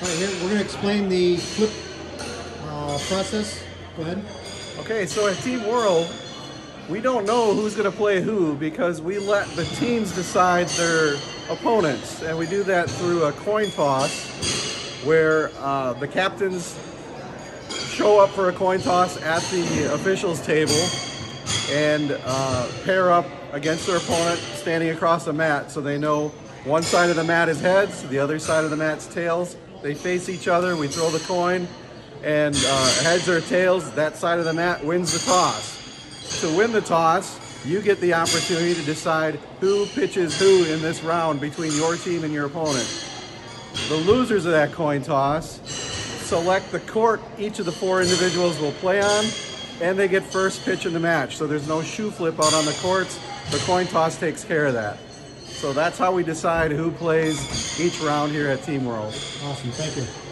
All right, here we're going to explain the flip uh, process. Go ahead. Okay, so at Team World, we don't know who's going to play who because we let the teams decide their opponents, and we do that through a coin toss, where uh, the captains show up for a coin toss at the officials table and uh, pair up against their opponent standing across the mat so they know one side of the mat is heads, the other side of the mat's tails. They face each other, we throw the coin, and uh, heads or tails, that side of the mat wins the toss. To win the toss, you get the opportunity to decide who pitches who in this round between your team and your opponent. The losers of that coin toss select the court each of the four individuals will play on, and they get first pitch in the match. So there's no shoe flip out on the courts. The coin toss takes care of that. So that's how we decide who plays each round here at Team World. Awesome. Thank you.